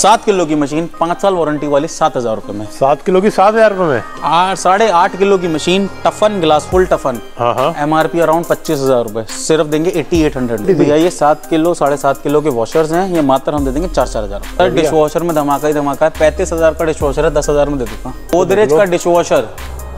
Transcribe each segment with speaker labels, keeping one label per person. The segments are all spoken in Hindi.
Speaker 1: सात किलो की मशीन पाँच साल वारंटी वाली सात हज़ार रुपए में।
Speaker 2: सात किलो की सात हज़ार में?
Speaker 1: साढ़े आठ किलो की machine toughen glass full toughen.
Speaker 2: हाँ हाँ।
Speaker 1: एम आर पी अराउंड पच्चीस हज़ार रुपए। सिर्फ़ देंगे एट्टी एट हंड्रेड भैया ये सात किलो साढ़े सात किलो के वॉशर्स हैं ये मात्र हम दे देंगे चार चार हज़ार सर डिश वॉशर में धमाका ही धमाका है। पैंतीस हज़ार का डिश वॉशर है दस हज़ार में दे दूँगा गोदरेज का डिश वॉशर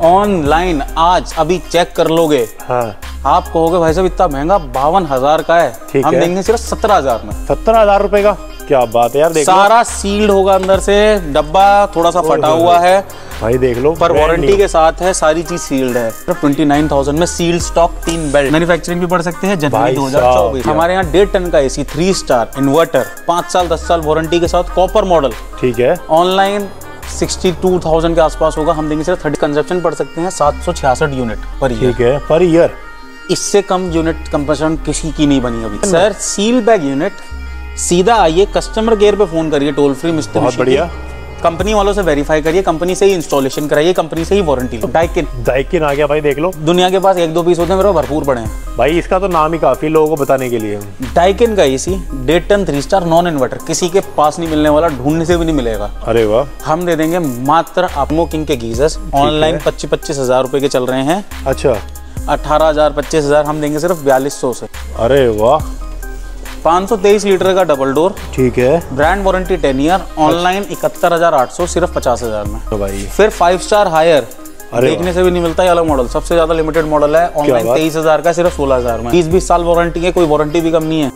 Speaker 1: ऑनलाइन आज अभी चेक कर लोगे।
Speaker 2: हाँ।
Speaker 1: आप कहोगे भाई साहब इतना महँगा बावन हज़ार का है। हम
Speaker 2: है।
Speaker 1: देंगे सिर्फ़ सत्रह हज़ार में।
Speaker 2: सत्रह हज़ार रुपए का? क्या बात है यार देख
Speaker 1: सारा सील्ड होगा अंदर से डब्बा थोड़ा सा फटा हुआ है।
Speaker 2: भाई देख लो
Speaker 1: पर वारंटी के साथ है सारी चीज़ सील्ड है। ट्वेंटी नाइन थाउज़ेंड में सील्ड स्टॉक तीन बेल्ट मैन्युफैक्चरिंग भी पढ़ सकते हैं जनवरी दो हज़ार चौबीस। हमारे यहाँ डेढ़ टन का एसी थ्री स्टार इन्वर्टर पाँच साल दस साल वारंटी के साथ कॉपर मॉडल
Speaker 2: ठीक है।
Speaker 1: ऑनलाइन 62,000 के आसपास होगा हम देंगे सिर्फ़ थर्टी कंजप्शन पढ़ सकते हैं सात सौ छियासठ यूनिट पर ईयर
Speaker 2: ठीक है पर ईयर
Speaker 1: इससे कम यूनिट कंप्रेशन किसी की नहीं बनी अभी। सर सील बैग यूनिट सीधा आइए कस्टमर केयर पे फ़ोन करिए टोल फ्री मिस्टर
Speaker 2: बहुत बढ़िया।
Speaker 1: कंपनी वालों से वेरीफाई करिए कंपनी से ही इंस्टॉलेशन कराइए कंपनी से ही वारंटी लो। डाइकिन
Speaker 2: दाइकिन आ गया भाई देख लो।
Speaker 1: दुनिया के पास एक दो पीस होते हैं मेरे भरपूर पड़े हैं।
Speaker 2: भाई इसका तो नाम ही काफ़ी लोगों को बताने के लिए।
Speaker 1: डाइकिन का एसी डेढ़ ton three star non inverter किसी के पास नहीं मिलने वाला ढूँढने से भी नहीं मिलेगा।
Speaker 2: अरे वाह।
Speaker 1: हम दे देंगे मात्र अपमो किंग के गीजर्स ऑनलाइन पच्चीस पच्चीस हज़ार रुपए के चल रहे हैं।
Speaker 2: अच्छा।
Speaker 1: अठारह हज़ार पच्चीस हज़ार हम देंगे सिर्फ़ बयालीस सौ से।
Speaker 2: अरे वाह।
Speaker 1: 523 लीटर का डबल डोर।
Speaker 2: ठीक है।
Speaker 1: Brand warranty ten year online इकहत्तर हज़ार आठ सौ सिर्फ़ पचास हज़ार में।
Speaker 2: तो भाई।
Speaker 1: फिर फाइव स्टार हायर देखने से भी नहीं मिलता है अलग मॉडल सबसे ज़्यादा लिमिटेड मॉडल है ऑनलाइन तेईस हज़ार का सिर्फ़ सोलह हज़ार में। बीस बीस साल वारंटी है कोई वारंटी भी कम नहीं है।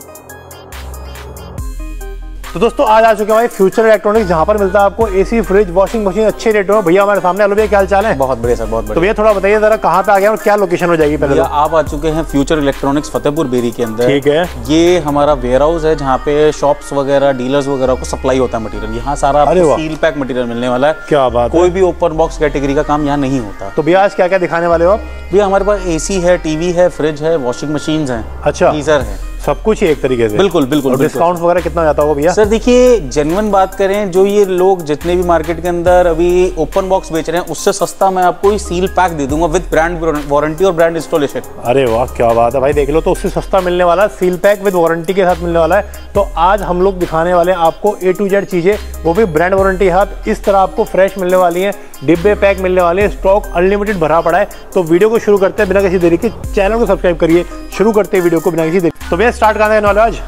Speaker 2: तो दोस्तों आज आ चुके हैं भाई फ्यूचर इलेक्ट्रॉनिक्स जहाँ पर मिलता है आपको एसी फ्रिज वॉशिंग मशीन अच्छे रेटों में। भैया हमारे सामने भैया क्या हाल चाल है?
Speaker 1: बहुत बढ़िया सर बहुत बढ़िया।
Speaker 2: तो भैया थोड़ा बताइए जरा कहाँ पे आ गया और क्या लोकेशन हो जाएगी पहले तो?
Speaker 1: आप आ चुके हैं फ्यूचर इलेक्ट्रॉनिक्स फतेहपुर बेरी के अंदर।
Speaker 2: ठीक है।
Speaker 1: ये हमारा वेयर हाउस है जहाँ पे शॉप्स वगैरह डीलर्स वगैरह को सप्लाई होता है मटेरियल यहाँ सारा। सील पैक मटेरियल मिलने वाला है।
Speaker 2: क्या बात
Speaker 1: कोई भी ओपन बॉक्स कैटेगरी का काम यहाँ नहीं होता।
Speaker 2: तो भैया आज क्या क्या दिखाने वाले हो आप?
Speaker 1: भैया हमारे पास एसी है टीवी है फ्रिज है वॉशिंग मशीन है
Speaker 2: अच्छा।
Speaker 1: गीजर है।
Speaker 2: सब कुछ ही एक तरीके से।
Speaker 1: बिल्कुल बिल्कुल
Speaker 2: डिस्काउंट वगैरह कितना हो जाता होगा भैया?
Speaker 1: सर देखिए जेन्युइन बात करें जो ये लोग जितने भी मार्केट के अंदर अभी ओपन बॉक्स बेच रहे हैं उससे सस्ता मैं आपको सील पैक दे दूँगा विद ब्रांड वारंटी और ब्रांड इंस्टॉलेशन
Speaker 2: अरे वाह क्या बात है भाई देख लो तो उससे सस्ता मिलने वाला है सील पैक विद वारंटी के साथ मिलने वाला है। तो आज हम लोग दिखाने वाले हैं आपको ए टू जेड चीज़ें वो भी ब्रांड वारंटी साथ इस तरह आपको फ्रेश मिलने वाली है। डिब्बे पैक मिलने वाले हैं स्टॉक अनलिमिटेड भरा पड़ा है। तो वीडियो को शुरू करते हैं बिना किसी देरी के। चैनल को सब्सक्राइब करिए। शुरू करते हैं वीडियो को बिना किसी देरी तो भैया स्टार्ट करने वाले आज।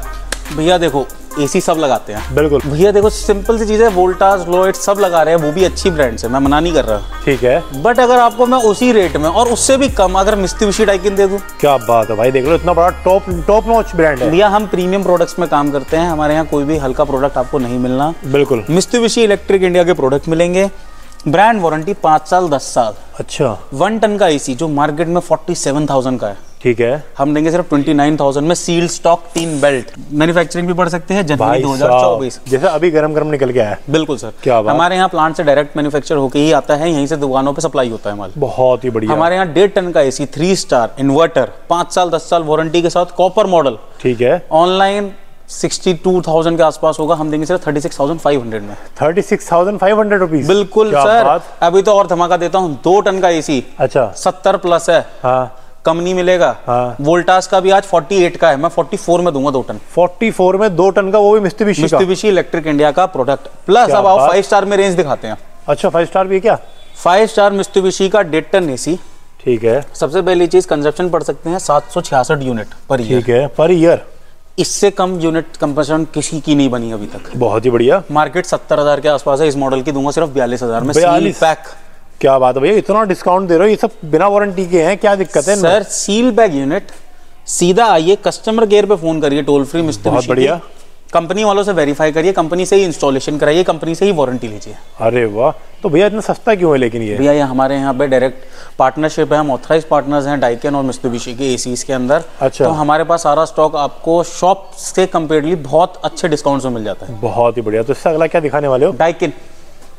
Speaker 1: भैया देखो एसी सब लगाते हैं।
Speaker 2: बिल्कुल।
Speaker 1: भैया देखो सिंपल सी चीज़ है वोल्टास लोइट सब लगा रहे हैं वो भी अच्छी ब्रांड से। मैं मना नहीं कर रहा।
Speaker 2: ठीक है।
Speaker 1: बट अगर आपको मैं उसी रेट में और उससे भी कम अगर मिस्ती डाइकिन दे दूँ।
Speaker 2: क्या बात है भाई देख लो इतना बड़ा टॉप टॉप नॉच ब्रांड है।
Speaker 1: भैया हम प्रीमियम प्रोडक्ट्स में काम करते हैं। हमारे यहाँ कोई भी हल्का प्रोडक्ट आपको नहीं मिलना।
Speaker 2: बिल्कुल।
Speaker 1: मिस्ती इलेक्ट्रिक इंडिया के प्रोडक्ट मिलेंगे। ब्रांड वारंटी पाँच साल दस साल।
Speaker 2: अच्छा।
Speaker 1: वन टन का एसी जो मार्केट में फोर्टी सेवन थाउज़ेंड का है।
Speaker 2: ठीक है।
Speaker 1: हम देंगे सिर्फ़ ट्वेंटी नाइन थाउज़ेंड में सील स्टॉक तीन बेल्ट मैन्युफैक्चरिंग भी बढ़ सकते हैं जनवरी दो हज़ार चौबीस।
Speaker 2: जैसे अभी गरम गरम निकल गया है।
Speaker 1: बिल्कुल सर।
Speaker 2: क्या बात।
Speaker 1: हमारे यहाँ प्लांट से डायरेक्ट मैन्युफैक्चर होके ही आता है यहीं से दुकानों पे सप्लाई होता है माल।
Speaker 2: बहुत ही बढ़िया।
Speaker 1: हमारे यहाँ डेढ़ टन का एसी थ्री स्टार इन्वर्टर पाँच साल दस साल वारंटी के साथ कॉपर मॉडल
Speaker 2: ठीक है।
Speaker 1: ऑनलाइन सिक्सटी टू थाउज़ेंड के आसपास होगा हम देंगे फाइव हंड्रेड में।
Speaker 2: Thirty six thousand five hundred rupees
Speaker 1: बिल्कुल सर। अभी तो और धमाका देता हूँ दो टन का एसी
Speaker 2: अच्छा।
Speaker 1: सत्तर प्लस है।
Speaker 2: हाँ।
Speaker 1: कम नहीं मिलेगा।
Speaker 2: हाँ।
Speaker 1: वोल्टास का भी आज 48 का है मैं 44 में दूँगा दो टन।
Speaker 2: 44 में दो टन का वो भी मिस्त्री का?
Speaker 1: इलेक्ट्रिक इंडिया का प्रोडक्ट। प्लस अब आओ फाइव स्टार में रेंज दिखाते हैं।
Speaker 2: अच्छा फाइव स्टार भी क्या?
Speaker 1: फाइव स्टार मिस्ती का डेढ़ टन एसी।
Speaker 2: ठीक है।
Speaker 1: सबसे पहली चीज़ कंजप्शन पढ़ सकते हैं सात सौ छियासठ यूनिट पर ईयर
Speaker 2: ठीक है पर ईयर
Speaker 1: इससे कम यूनिट कंप्रेशन किसी की नहीं बनी अभी तक।
Speaker 2: बहुत ही बढ़िया।
Speaker 1: मार्केट सत्तर हज़ार के आसपास है इस मॉडल की दूँगा सिर्फ़ बयालीस हज़ार में। सील पैक
Speaker 2: क्या बात है भैया इतना डिस्काउंट दे रहे हो ये सब बिना वारंटी के हैं क्या दिक्कत है
Speaker 1: सर सील बैग यूनिट सीधा आइए कस्टमर केयर पे फ़ोन करिए टोल फ्री मिस्त्री
Speaker 2: बहुत बढ़िया।
Speaker 1: कंपनी वालों से वेरीफाई करिए कंपनी से ही इंस्टॉलेशन कराइए कंपनी से ही वारंटी लीजिए।
Speaker 2: अरे वाह तो भैया इतना सस्ता क्यों है लेकिन ये?
Speaker 1: भैया ये हमारे यहाँ पे डायरेक्ट पार्टनरशिप है हम ऑथराइज पार्टनर्स हैं डाइकन और मिस्तुबिशी के एसीज के अंदर।
Speaker 2: अच्छा।
Speaker 1: तो हमारे पास सारा स्टॉक आपको शॉप से कम्पेयरली बहुत अच्छे डिस्काउंट में मिल जाता है।
Speaker 2: बहुत ही बढ़िया तो इससे अगला क्या दिखाने वाले हो?
Speaker 1: डाइकिन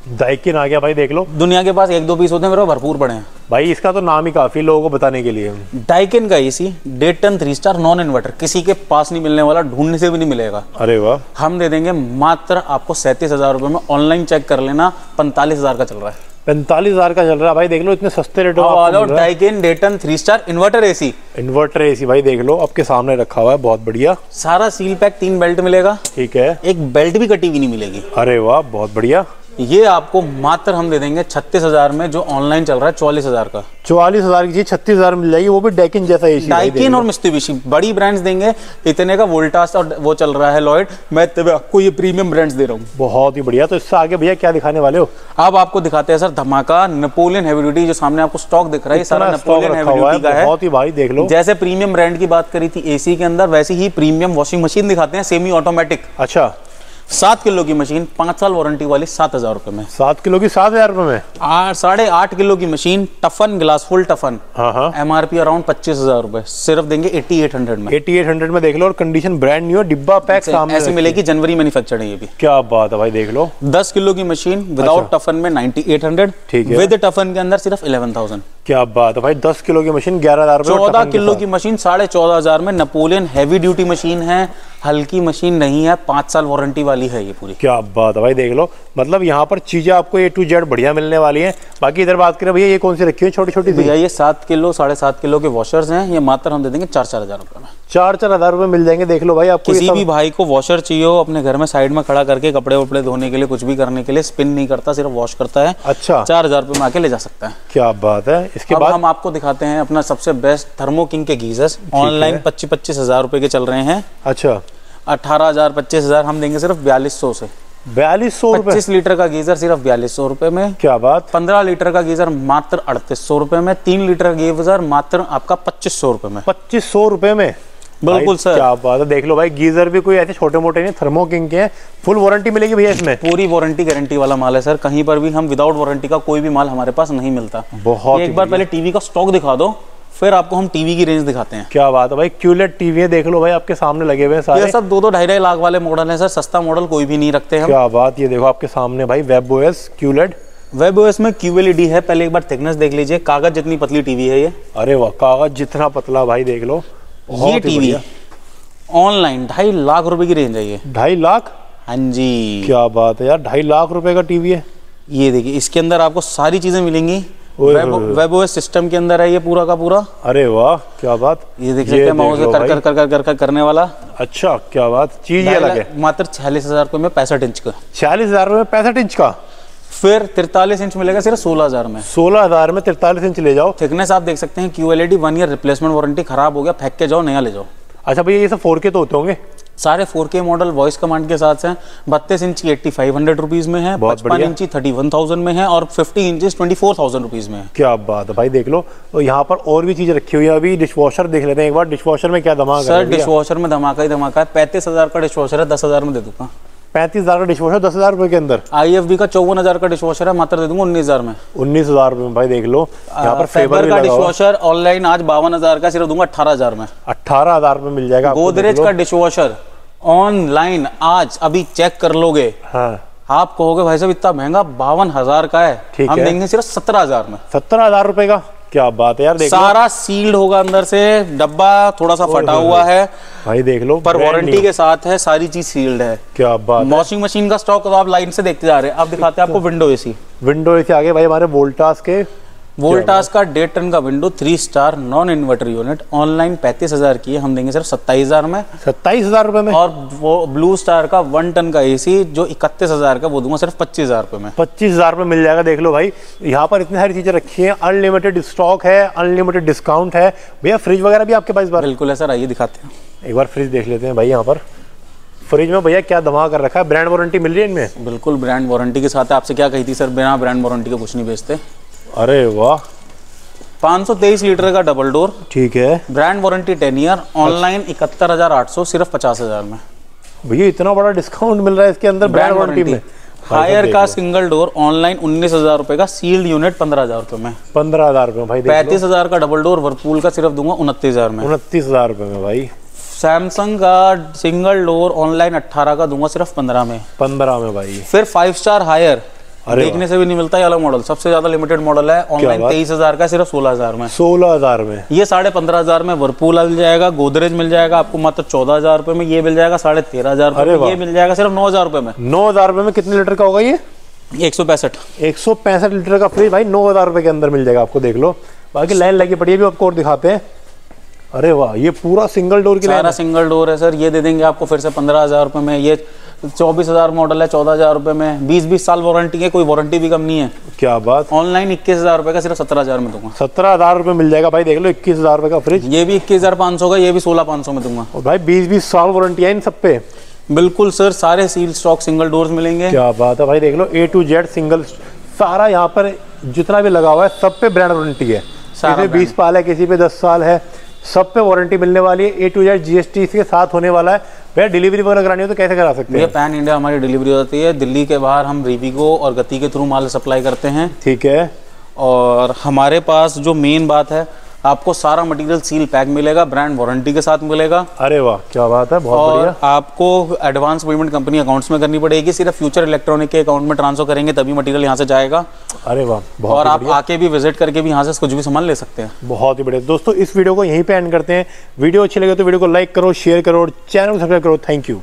Speaker 2: दाइकिन आ गया भाई देख लो।
Speaker 1: दुनिया के पास एक दो पीस होते हैं मेरे भरपूर पड़े हैं।
Speaker 2: भाई इसका तो नाम ही काफ़ी लोगों को बताने के लिए।
Speaker 1: डाइकिन का एसी डेढ़ ton three star non inverter किसी के पास नहीं मिलने वाला ढूँढने से भी नहीं मिलेगा।
Speaker 2: अरे वाह।
Speaker 1: हम दे देंगे मात्र आपको सैंतीस हज़ार रुपये में ऑनलाइन चेक कर लेना पैंतालीस हज़ार का चल रहा है।
Speaker 2: पैंतालीस हज़ार का चल रहा है। भाई देख लो इतने सस्ते रेटों।
Speaker 1: Daikin डेटन three star inverter AC
Speaker 2: inverter AC भाई देख लो आपके सामने रखा हुआ है बहुत बढ़िया।
Speaker 1: सारा सील पैक तीन बेल्ट मिलेगा।
Speaker 2: ठीक है।
Speaker 1: एक बेल्ट भी कटी हुई नहीं मिलेगी।
Speaker 2: अरे वाह बहुत बढ़िया।
Speaker 1: ये आपको मात्र हम दे देंगे छत्तीस हज़ार में जो ऑनलाइन चल रहा है चौवालीस हज़ार का।
Speaker 2: चौवालीस हज़ार की चीज़ छत्तीस हज़ार मिल जाएगी वो भी डेकिन जैसा एसी
Speaker 1: डाइकिन और मिस्तिबिशी बड़ी ब्रांड्स देंगे इतने का वोल्टास और वो चल रहा है लॉयड मैं आपको ये प्रीमियम ब्रांड्स दे रहा हूँ।
Speaker 2: बहुत ही बढ़िया तो इससे आगे भैया क्या दिखाने वाले हो?
Speaker 1: अब आपको दिखाते हैं सर धमाका नेपोलियन हैवी ड्यूटी जो सामने आपको स्टॉक दिख रहा है सारा नेपोलियन हैवी ड्यूटी का है।
Speaker 2: बहुत ही भाई देख लो।
Speaker 1: जैसे प्रीमियम ब्रांड की बात करी थी एसी के अंदर वैसे ही प्रीमियम वॉशिंग मशीन दिखाते हैं सेमी ऑटोमेटिक
Speaker 2: अच्छा।
Speaker 1: सात किलो की मशीन पाँच साल वारंटी वाली सात हज़ार रुपए में।
Speaker 2: सात किलो की सात हज़ार रुपए में?
Speaker 1: साढ़े आठ किलो की machine toughen glass full toughen.
Speaker 2: M R
Speaker 1: P around पच्चीस हज़ार रुपए। सिर्फ़ देंगे एट्टी एट हंड्रेड में।
Speaker 2: एटी एट हंड्रेड में देख लो और कंडीशन ब्रांड न्यू डिब्बा पैक
Speaker 1: ऐसी मिलेगी जनवरी मैन्युफैक्चर्ड है ये भी।
Speaker 2: क्या बात है भाई देख लो।
Speaker 1: दस किलो की मशीन विदाउट टफन में नाइनटी एट हंड्रेड
Speaker 2: अच्छा। ठीक है।
Speaker 1: विद टफन के अंदर सिर्फ़ इलेवन थाउज़ेंड
Speaker 2: क्या बात है भाई दस किलो की मशीन ग्यारह हज़ार
Speaker 1: चौदह किलो की मशीन साढ़े चौदह हज़ार में नेपोलियन हैवी ड्यूटी मशीन है। हल्की मशीन नहीं है पाँच साल वारंटी वाली है ये पूरी।
Speaker 2: क्या बात है भाई देख लो। मतलब यहाँ पर चीज़ें आपको ए टू जेड बढ़िया मिलने वाली हैं। बाकी इधर बात करें भैया ये कौन सी रखी है छोटी छोटी
Speaker 1: भैया ये सात किलो साढ़े सात किलो के वॉशर्स हैं। ये मात्र हम दे देंगे चार चार हज़ार रुपये में।
Speaker 2: चार चार हज़ार रुपए मिल जाएँगे देख लो भाई आपको
Speaker 1: किसी भी भाई को वॉशर चाहिए हो अपने घर में साइड में खड़ा करके कपड़े वपड़े धोने के लिए कुछ भी करने के लिए स्पिन नहीं करता सिर्फ़ वॉश करता है।
Speaker 2: अच्छा।
Speaker 1: चार हज़ार रुपये में आके ले जा सकता है।
Speaker 2: क्या बात है। इसके बाद?
Speaker 1: हम आपको दिखाते हैं अपना सबसे बेस्ट थर्मो किंग के गीजर्स ऑनलाइन पच्चीस पच्चीस हज़ार रुपए के चल रहे हैं।
Speaker 2: अच्छा।
Speaker 1: अठारह हज़ार पच्चीस हज़ार हम देंगे सिर्फ़ बयालीस सौ से।
Speaker 2: बयालीस सौ रुपए?
Speaker 1: पच्चीस लीटर का गीजर सिर्फ़ बयालीस सौ रुपए में।
Speaker 2: क्या बात?
Speaker 1: पंद्रह लीटर का गीजर मात्र अड़तीस सौ रुपए में। तीन लीटर का गीजर मात्र आपका पच्चीस सौ रुपए में।
Speaker 2: पच्चीस सौ रुपए में?
Speaker 1: बिल्कुल सर।
Speaker 2: क्या बात है देख लो भाई गीजर भी कोई ऐसे छोटे मोटे नहीं थर्मो किंग के हैं। फुल वारंटी मिलेगी भैया इसमें?
Speaker 1: पूरी वारंटी गारंटी वाला माल है सर। कहीं पर भी हम विदाउट वारंटी का कोई भी माल हमारे पास नहीं मिलता।
Speaker 2: बहुत
Speaker 1: एक बार पहले टीवी का स्टॉक दिखा दो फिर आपको हम टीवी की रेंज दिखाते हैं।
Speaker 2: क्या बात है भाई क्यूलेट टीवी है देख लो भाई आपके सामने लगे हुए सारे।
Speaker 1: ये सब दो दो ढाई ढाई लाख वाले मॉडल हैं सर। सस्ता मॉडल कोई भी नहीं रखते हम।
Speaker 2: क्या बात ये देखो आपके सामने भाई web OS QLED
Speaker 1: web OS में क्यूएलईडी है पहले एक बार थिकनेस देख लीजिए। कागज़ जितनी पतली टीवी है ये।
Speaker 2: अरे वाह कागज़ जितना पतला भाई देख लो।
Speaker 1: ये टीवी ऑनलाइन ढाई लाख रुपए की रेंज है ये।
Speaker 2: ढाई लाख?
Speaker 1: हाँ जी।
Speaker 2: क्या बात है यार ढाई लाख रुपए का टीवी है।
Speaker 1: ये देखिए इसके अंदर आपको सारी चीज़ें मिलेंगी। वेब ओएस सिस्टम के अंदर है ये पूरा का पूरा।
Speaker 2: अरे वाह क्या बात।
Speaker 1: ये देख सकते हैं माउस कर कर कर कर कर कर करने वाला।
Speaker 2: अच्छा क्या बात चीज़ ये अलग है।
Speaker 1: मात्र छियालीस हज़ार रुपए में पैंसठ इंच का।
Speaker 2: छियालीस हज़ार में पैंसठ इंच का?
Speaker 1: फिर तिरतालीस इंच मिलेगा सिर्फ़ सोलह हज़ार में।
Speaker 2: सोलह हज़ार में तिरतालीस इंच ले जाओ।
Speaker 1: थिकनेस आप देख सकते हैं Q QLED one year replacement warranty खराब हो गया फेंक के जाओ नया ले जाओ।
Speaker 2: अच्छा भैया ये सब फोर के तो होते होंगे?
Speaker 1: सारे 4K मॉडल वॉइस कमांड के साथ हैं। बत्तीस इंची एट्टी फाइव हंड्रेड रुपीज़ में है पचपन। इंची थर्टी वन थाउज़ेंड में है और fifty inches twenty four thousand rupees में है।
Speaker 2: क्या बात है भाई देख लो। तो यहाँ पर और भी चीज़ रखी हुई है अभी डिश वॉशर देख लेते हैं एक बार। डिश वॉशर में क्या धमाका
Speaker 1: सर डिश वॉशर में धमाका ही धमाका है। पैंतीस हज़ार का डिश वॉशर है दस हज़ार में दे दूँगा।
Speaker 2: पैंतीस हज़ार का डिश वॉशर दस हज़ार रुपए के अंदर।
Speaker 1: आई का चौवन हज़ार का डिश वॉशर है मात्र दे दूँगा उन्नीस हज़ार में।
Speaker 2: उन्नीस हज़ार में भाई देख लो यहाँ पर फेबर
Speaker 1: का डिश वॉशर ऑनलाइन आज बावन हज़ार का सिर्फ़ दूँगा अठारह हज़ार में।
Speaker 2: अठारह हज़ार में मिल जाएगा
Speaker 1: गोदरेज का डिश वॉशर ऑनलाइन आज अभी चेक कर लोगे।
Speaker 2: हाँ।
Speaker 1: आप कहोगे भाई साहब इतना महँगा बावन हज़ार का है।
Speaker 2: ठीक
Speaker 1: हम
Speaker 2: है।
Speaker 1: देंगे सिर्फ़ सत्रह हज़ार में।
Speaker 2: सत्रह हज़ार रुपए का? क्या बात है यार देख
Speaker 1: सारा सील्ड होगा अंदर से डब्बा थोड़ा सा फटा हुआ है।
Speaker 2: भाई देख लो
Speaker 1: पर वारंटी के साथ है सारी चीज़ सील्ड है।
Speaker 2: क्या बात है।
Speaker 1: वॉशिंग मशीन का स्टॉक तो आप लाइन से देखते जा रहे हैं। आप दिखाते हैं आपको विंडो एसी
Speaker 2: विंडो एसी आगे भाई हमारे वोल्टास के
Speaker 1: वोल्टास का डेढ़ टन का window three star non inverter unit online पैंतीस हज़ार की है हम देंगे सिर्फ़ सत्ताईस हज़ार में।
Speaker 2: सत्ताईस हज़ार रुपए में?
Speaker 1: और वो ब्लू स्टार का वन टन का एसी जो इकतीस हज़ार का वो दूँगा सिर्फ़ पच्चीस हज़ार रुपए में।
Speaker 2: पच्चीस हज़ार में मिल जाएगा देख लो भाई। यहाँ पर इतनी सारी चीज़ें रखी है अनलिमिटेड स्टॉक है अनलिमिटेड डिस्काउंट है। भैया फ्रिज वगैरह भी आपके पास बार?
Speaker 1: बिल्कुल है सर आइए दिखाते हैं।
Speaker 2: एक बार फ्रिज देख लेते हैं भाई यहाँ पर। फ्रिज में भैया क्या धमाका कर रखा है? ब्रांड वारंटी मिल रही है इनमें?
Speaker 1: बिल्कुल ब्रांड वारंटी के साथ आपसे क्या कही थी सर? बिना ब्रांड वारंटी के कुछ नहीं बेचते।
Speaker 2: अरे वाह।
Speaker 1: 523 लीटर का डबल डोर
Speaker 2: ठीक है।
Speaker 1: Brand warranty ten year online इकहत्तर हज़ार आठ सौ सिर्फ़ पचास हज़ार में।
Speaker 2: भैया इतना बड़ा डिस्काउंट मिल रहा है इसके अंदर ब्रांड वारंटी में?
Speaker 1: हायर का सिंगल डोर ऑनलाइन उन्नीस हज़ार रुपए का सील्ड यूनिट पंद्रह हज़ार रुपए में।
Speaker 2: पंद्रह हज़ार रुपए भाई
Speaker 1: पैंतीस हज़ार का डबल डोर वर्पूल का सिर्फ़ दूँगा उनतीस हज़ार में।
Speaker 2: उनतीस हज़ार रुपए में भाई।
Speaker 1: सैमसंग का सिंगल डोर ऑनलाइन अट्ठारह का दूँगा सिर्फ़ पंद्रह में।
Speaker 2: पंद्रह में भाई।
Speaker 1: फिर फाइव स्टार हायर देखने से भी नहीं मिलता ये वाला मॉडल सबसे ज़्यादा लिमिटेड मॉडल है। ऑनलाइन तेईस हज़ार का सिर्फ़ सोलह हज़ार में।
Speaker 2: सोलह हज़ार में।
Speaker 1: ये साढ़े पंद्रह हज़ार में वर्पूल मिल जाएगा गोदरेज मिल जाएगा आपको मात्र चौदह हज़ार रुपए में ये मिल जाएगा साढ़े तेरह हज़ार रुपए। ये मिल जाएगा सिर्फ़ नौ हज़ार रुपए में।
Speaker 2: नौ हज़ार रुपए में कितने लीटर का होगा ये?
Speaker 1: एक सौ पैंसठ।
Speaker 2: एक सौ पैंसठ लीटर का फ्रिज भाई नौ हज़ार रुपये के अंदर मिल जाएगा आपको देख लो। बाकी लाइन लगी पड़ी है भी आपको और दिखाते हैं। अरे वाह ये पूरा सिंगल डोर की
Speaker 1: सारा सिंगल डोर है सर। ये दे देंगे आपको फिर से पंद्रह हज़ार रुपये में। ये चौबीस हज़ार मॉडल है चौदह हज़ार रुपये में। बीस बीस साल वारंटी है कोई वारंटी भी कम नहीं है।
Speaker 2: क्या बात?
Speaker 1: ऑनलाइन इक्कीस हज़ार रुपये का सिर्फ़ सत्रह हज़ार में दूँगा।
Speaker 2: सत्रह हज़ार रुपये मिल जाएगा भाई देख लो इक्कीस हज़ार रुपये का फ्रिज
Speaker 1: ये भी इक्कीस हज़ार पाँच सौ का ये भी सोलह पाँच सौ में दूँगा।
Speaker 2: और भाई बीस बीस साल वारंटी है इन सब पे।
Speaker 1: बिल्कुल सर सारे सील स्टॉक सिंगल डोर्स मिलेंगे।
Speaker 2: क्या बात है भाई देख लो ए टू जेड सिंगल सारा यहाँ पर जितना भी लगा हुआ है सब पे ब्रांड वारंटी है।
Speaker 1: सारा
Speaker 2: किसी बीस साल है किसी पे दस साल है सब पे वारंटी मिलने वाली है। ए टू जेड जीएसटी इसके साथ होने वाला है। भैया डिलीवरी वगैरह करानी हो तो कैसे करा सकते हैं?
Speaker 1: पैन इंडिया हमारी डिलीवरी होती है। दिल्ली के बाहर हम रिविगो और गति के थ्रू माल सप्लाई करते हैं।
Speaker 2: ठीक है।
Speaker 1: और हमारे पास जो मेन बात है आपको सारा मटेरियल सील पैक मिलेगा ब्रांड वारंटी के साथ मिलेगा।
Speaker 2: अरे वाह क्या बात है बहुत
Speaker 1: और
Speaker 2: बढ़िया।
Speaker 1: आपको एडवांस पेमेंट कंपनी अकाउंट्स में करनी पड़ेगी सिर्फ़ फ्यूचर इलेक्ट्रॉनिक के अकाउंट में ट्रांसफ़र करेंगे तभी मटेरियल यहाँ से जाएगा।
Speaker 2: अरे वाह बहुत
Speaker 1: और आप आके भी विज़िट करके भी यहाँ से कुछ भी सामान ले सकते हैं।
Speaker 2: बहुत ही बढ़िया। दोस्तों इस वीडियो को यहीं पे एंड करते हैं। वीडियो अच्छी लगे तो वीडियो को लाइक करो शेयर करो और चैनल को सब्सक्राइब करो। Thank you